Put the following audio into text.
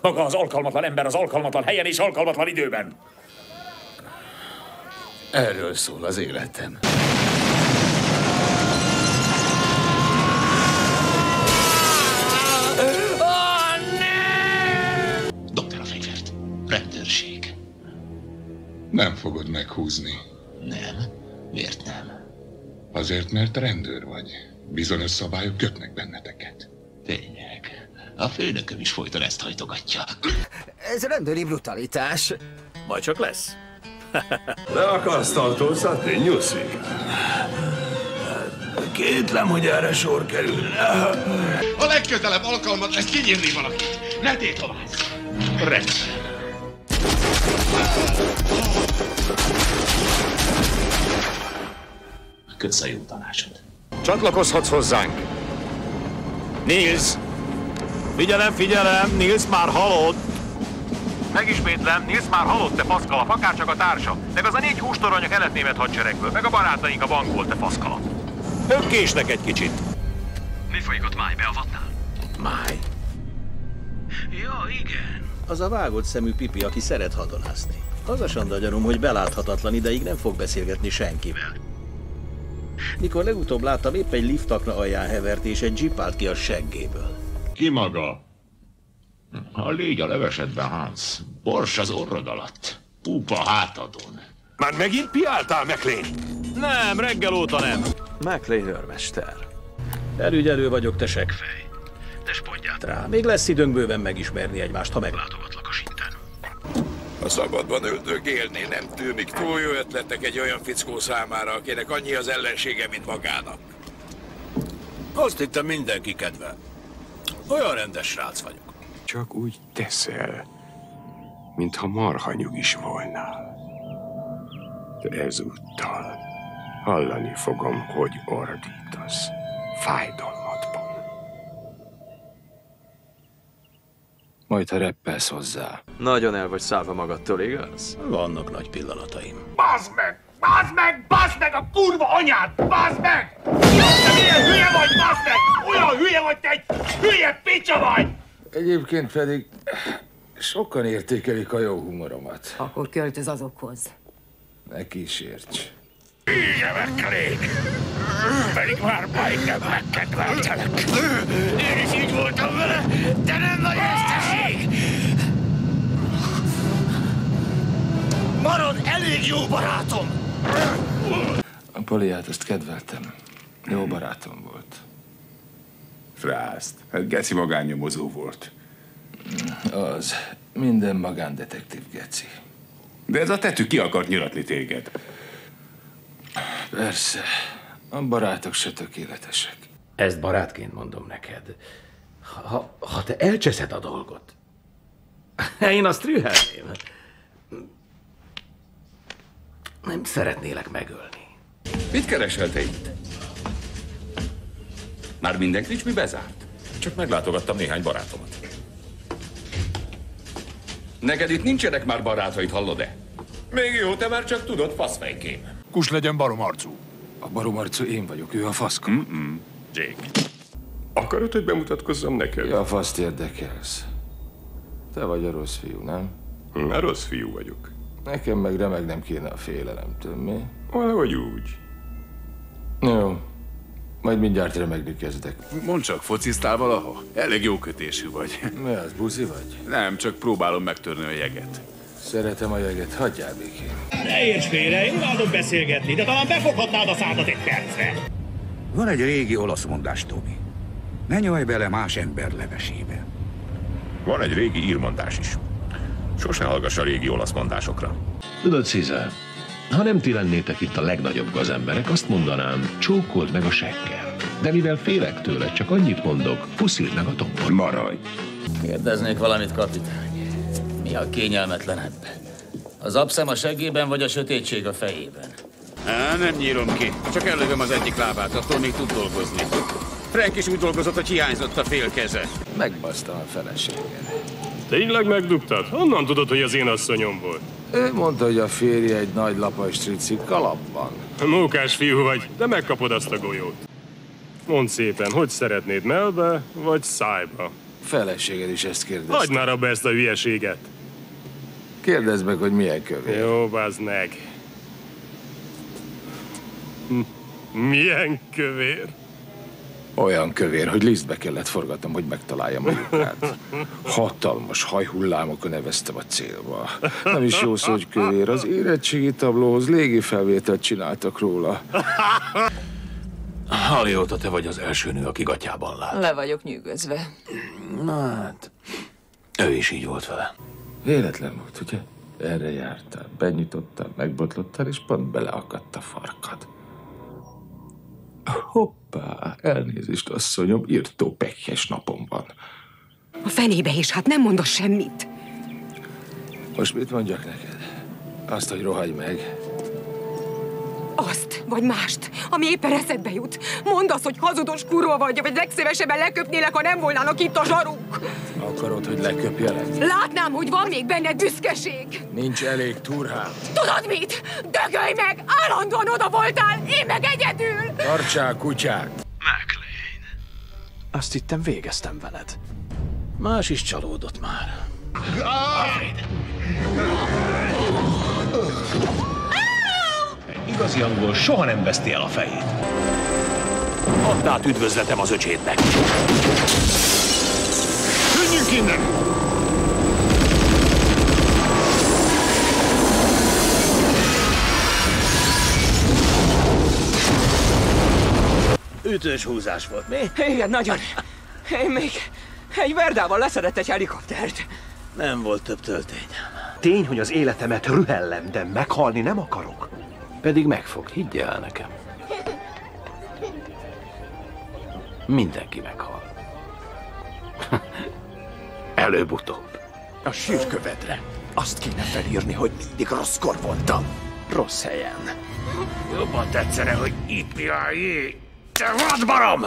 Maga az alkalmatlan ember az alkalmatlan helyen és alkalmatlan időben. Erről szól az életem. Nem fogod meghúzni. Nem. Miért nem? Azért, mert rendőr vagy. Bizonyos szabályok kötnek benneteket. Tényleg. A főnököm is folyton ezt hajtogatja. Ez rendőri brutalitás. Majd csak lesz. Le akarsz tartóztatni, Nyuszi? Kétlem, hogy erre sor kerül. A legközelebb alkalmat lesz kinyírni valakit. Ne tétovázz! Rendben. Kösz a jó tanácsot. Csatlakozhatsz hozzánk. Nils! Figyelem, figyelem! Nils már halott! Megismétlem, Nils már halott, te faszkalap, akár csak a társa. Meg az a négy hústorony a kelet-német hadseregből, meg a barátaink a bankból, te faszkalap. Ők késnek egy kicsit. Mi folyik ott máj beavatnál? Máj. Ja, igen. Az a vágott szemű pipi, aki szeret hadonászni. Az a sanda gyanúm, hogy beláthatatlan ideig nem fog beszélgetni senkivel. Mikor legutóbb láttam, épp egy liftakna alján hevert, és egy jeep állt ki a seggéből. Ki maga? A légy a levesedben, Hans. Bors az orrod alatt. Púpa hátadon. Már megint piáltál, McLean? Nem, reggel óta nem. Maclay hőrmester. Elügyelő vagyok, te seggfej. Te spodját rá. Még lesz időnk bőven megismerni egymást, ha meglátogatlak a sinten. A szabadban öldögélni nem tűnik túl jó ötletnek egy olyan fickó számára, akinek annyi az ellensége, mint magának. Azt hittem mindenki kedve. Olyan rendes srác vagyok. Csak úgy teszel, mintha marhanyug is volnál. De ezúttal hallani fogom, hogy ordítasz fájdalmadban. Majd ha reppelsz hozzá. Nagyon el vagy szállva magadtól, igaz? Vannak nagy pillanataim. Bazd meg! Bazd meg! Bazd meg a kurva anyád! Bazd meg! Te milyen hülye vagy, bazd meg! Olyan hülye vagy, te egy hülye picsa vagy! Egyébként pedig sokan értékelik a jó humoromat. Akkor költöz azokhoz. Ne kísérts. Hülye McLean! Pedig már majdnem megkedveltelek. Én is így voltam vele, de nem nagy veszteség! Marad elég jó barátom! A Poliát ezt kedveltem. Jó barátom volt. Frászt. Hát geci magánnyomozó volt. Az. Minden magándetektív geci. De ez a tetű ki akart nyilatni téged. Persze. A barátok se tökéletesek. Ezt barátként mondom neked. Ha, ha te elcseszed a dolgot, én azt rühelném. Nem szeretnélek megölni. Mit keresel te itt? Már minden mi bezárt? Csak meglátogattam néhány barátomat. Neked itt nincsenek már barátaid, hallod-e? Még jó, te már csak tudod, faszfejkém. Kus legyen baromarcú. A baromarcú én vagyok, ő a faszka. Mm-mm. Jake. Akarod, hogy bemutatkozzam neked? Ja, faszt érdekelsz. Te vagy a rossz fiú, nem? Hm, a rossz fiú vagyok. Nekem meg remegnem kéne a félelemtől, mi? Valahogy úgy. Jó. Majd mindjárt remegni kezdek. Mondd csak, fociztál valaha? Elég jó kötésű vagy. Mi az, buzi vagy? Nem, csak próbálom megtörni a jeget. Szeretem a jeget, hagyjál békén. Ne érts félre, én imádok beszélgetni, de talán befoghatnád a szádat egy percre. Van egy régi olasz mondás, Tomi. Ne nyolj bele más ember levesébe. Van egy régi írmondás is. Sose hallgass a régi olasz mondásokra. Tudod, Cizár, ha nem ti lennétek itt a legnagyobb gazemberek, azt mondanám, csókold meg a seggel. De mivel félek tőle, csak annyit mondok, puszild meg a tombot. Maradj! Kérdeznék valamit, kapitány. Mi a kényelmetlenebb? Az abszem a seggében, vagy a sötétség a fejében? Á, nem nyírom ki. Csak ellövöm az egyik lábát, attól még tud dolgozni. Frank is úgy dolgozott, hogy hiányzott a fél keze. Megbasztam a feleségem. Tényleg megdugtad? Honnan tudod, hogy az én asszonyom volt? Ő mondta, hogy a férje egy nagy lapos trici kalapban. Mókás fiú vagy, de megkapod azt a golyót. Mondd szépen, hogy szeretnéd melbe vagy szájba? Feleséged is ezt kérdezte. Hagyd már abba ezt a hülyeséget. Kérdezd meg, hogy milyen kövér. Jó, bazd meg. Hm, Milyen kövér? Olyan kövér, hogy lisztbe kellett forgatnom, hogy megtaláljam a lyukát. Hatalmas hajhullámokon neveztem a célba. Nem is jó szó, hogy kövér. Az érettségi tablóhoz légi felvételt csináltak róla. Halióta te vagy az első nő, aki gatyában lát. Le vagyok nyűgözve. Na hát, Ő is így volt vele. véletlen volt, ugye? Erre jártál, benyitottál, megbotlottál, és pont beleakadt a farkad. Hoppá, elnézést, asszonyom, írtó pekhes napom van. A fenébe is, hát nem mondasz semmit. Most mit mondjak neked? Azt, hogy rohagy meg. Azt, vagy mást, ami éppen eszedbe jut. Mondd azt, hogy hazudos kurva vagy, vagy legszívesebben leköpnélek, ha nem volnának itt a zsaruk. Akarod, hogy leköpjelek? Látnám, hogy van még benned büszkeség. Nincs elég turhám. Tudod mit? Dögölj meg! Állandóan oda voltál, én meg egyedül! Tartsál kutyát! Azt hittem végeztem veled. Más is csalódott már. Egy igazi angol soha nem veszti el a fejét. Add át üdvözletem az öcsédnek. Tűnjünk innen! Ütős húzás volt, mi? Igen, nagyon. Én még egy verdával leszedett egy helikoptert. Nem volt több töltény. Tény, hogy az életemet rühellem, de meghalni nem akarok. Pedig meg fog, higgyel nekem. Mindenki meghal. Előbb-utóbb. A sírkövedre. Azt kéne felírni, hogy mindig rosszkor voltam. Rossz helyen. Jobban tetszene, hogy itt jé. Te vadbarom!